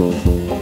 Música